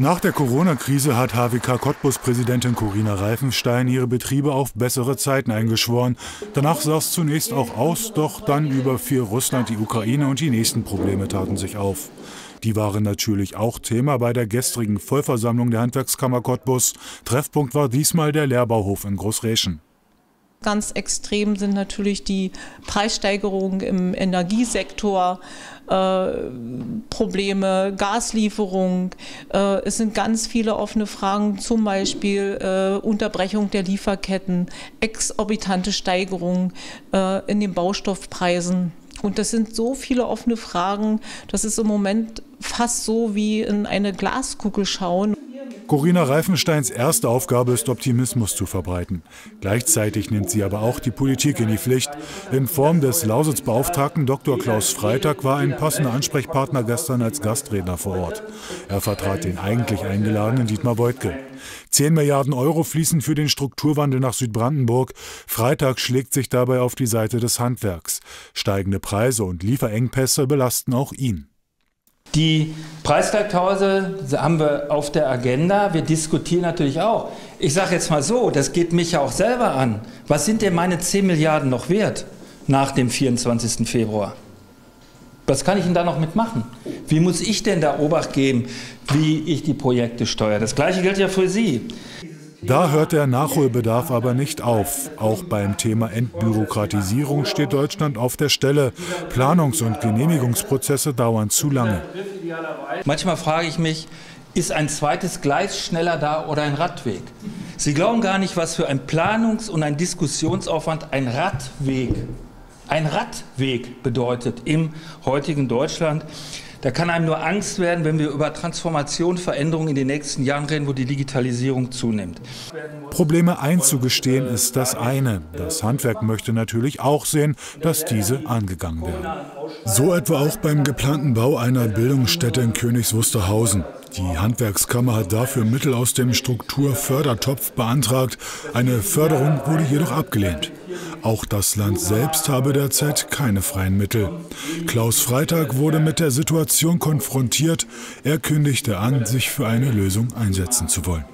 Nach der Corona-Krise hat HWK Cottbus-Präsidentin Corinna Reifenstein ihre Betriebe auf bessere Zeiten eingeschworen. Danach sah es zunächst auch aus, doch dann überfiel Russland die Ukraine und die nächsten Probleme taten sich auf. Die waren natürlich auch Thema bei der gestrigen Vollversammlung der Handwerkskammer Cottbus. Treffpunkt war diesmal der Lehrbauhof in Großräschen. Ganz extrem sind natürlich die Preissteigerungen im Energiesektor, äh, Probleme, Gaslieferung. Äh, es sind ganz viele offene Fragen, zum Beispiel äh, Unterbrechung der Lieferketten, exorbitante Steigerungen äh, in den Baustoffpreisen. Und das sind so viele offene Fragen, das ist im Moment fast so wie in eine Glaskugel schauen. Corinna Reifensteins erste Aufgabe ist, Optimismus zu verbreiten. Gleichzeitig nimmt sie aber auch die Politik in die Pflicht. In Form des Lausitz-Beauftragten Dr. Klaus Freitag war ein passender Ansprechpartner gestern als Gastredner vor Ort. Er vertrat den eigentlich eingeladenen Dietmar Beutke. 10 Milliarden Euro fließen für den Strukturwandel nach Südbrandenburg. Freitag schlägt sich dabei auf die Seite des Handwerks. Steigende Preise und Lieferengpässe belasten auch ihn. Die Preisleitpause haben wir auf der Agenda. Wir diskutieren natürlich auch. Ich sage jetzt mal so, das geht mich ja auch selber an. Was sind denn meine 10 Milliarden noch wert nach dem 24. Februar? Was kann ich denn da noch mitmachen? Wie muss ich denn da Obacht geben, wie ich die Projekte steuere? Das Gleiche gilt ja für Sie. Da hört der Nachholbedarf aber nicht auf. Auch beim Thema Entbürokratisierung steht Deutschland auf der Stelle. Planungs- und Genehmigungsprozesse dauern zu lange. Manchmal frage ich mich, ist ein zweites Gleis schneller da oder ein Radweg? Sie glauben gar nicht, was für ein Planungs- und ein Diskussionsaufwand ein Radweg, ein Radweg bedeutet im heutigen Deutschland. Da kann einem nur Angst werden, wenn wir über Transformation, Veränderung in den nächsten Jahren reden, wo die Digitalisierung zunimmt. Probleme einzugestehen ist das eine. Das Handwerk möchte natürlich auch sehen, dass diese angegangen werden. So etwa auch beim geplanten Bau einer Bildungsstätte in Königs Wusterhausen. Die Handwerkskammer hat dafür Mittel aus dem Strukturfördertopf beantragt. Eine Förderung wurde jedoch abgelehnt. Auch das Land selbst habe derzeit keine freien Mittel. Klaus Freitag wurde mit der Situation konfrontiert. Er kündigte an, sich für eine Lösung einsetzen zu wollen.